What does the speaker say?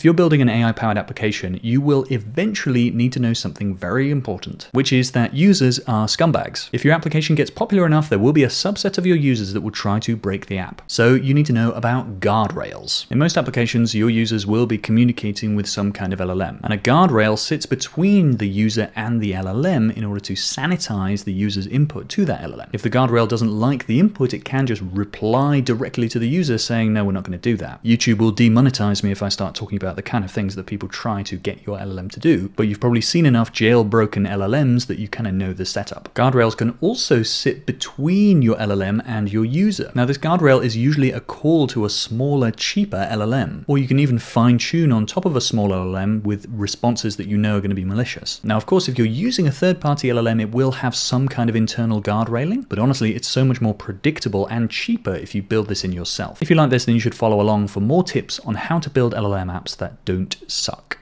If you're building an AI powered application, you will eventually need to know something very important, which is that users are scumbags. If your application gets popular enough, there will be a subset of your users that will try to break the app. So you need to know about guardrails. In most applications, your users will be communicating with some kind of LLM, and a guardrail sits between the user and the LLM in order to sanitize the user's input to that LLM. If the guardrail doesn't like the input, it can just reply directly to the user saying, no, we're not going to do that. YouTube will demonetize me if I start talking about the kind of things that people try to get your LLM to do, but you've probably seen enough jailbroken LLMs that you kind of know the setup. Guardrails can also sit between your LLM and your user. Now, this guardrail is usually a call to a smaller, cheaper LLM, or you can even fine tune on top of a small LLM with responses that you know are going to be malicious. Now, of course, if you're using a third party LLM, it will have some kind of internal guardrailing, but honestly, it's so much more predictable and cheaper if you build this in yourself. If you like this, then you should follow along for more tips on how to build LLM apps that don't suck.